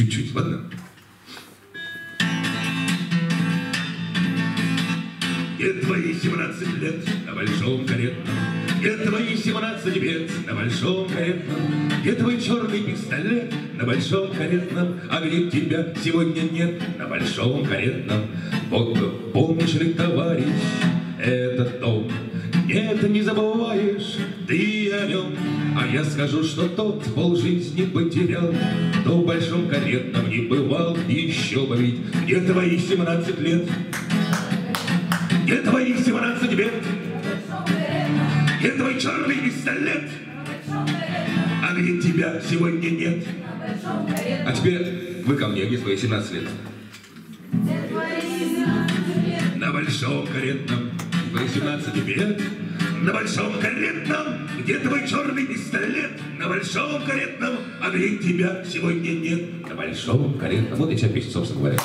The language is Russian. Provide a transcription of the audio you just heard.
Чуть-чуть, ладно? Где твои 17 лет на большом каретном? Где твои 17 лет на большом каретном? Где твой черный пистолет на большом каретном? А где тебя сегодня нет на большом каретном? Вот помнишь ли, товарищ, этот дом? Нет, не забываешь ты о нем. А я скажу, что тот полжизни потерял, каретном не бывал еще бы ведь. Где твои 17 лет? Где твои 17 лет? Где твой черный пистолет? А где тебя сегодня нет? А теперь вы ко мне, где твои 17 лет? На большом каретном 18 лет, на большом каретном, где твой черный пистолет? На большом каретном, а где тебя сегодня нет? На большом каретном. Вот и вся песня, собственно говоря.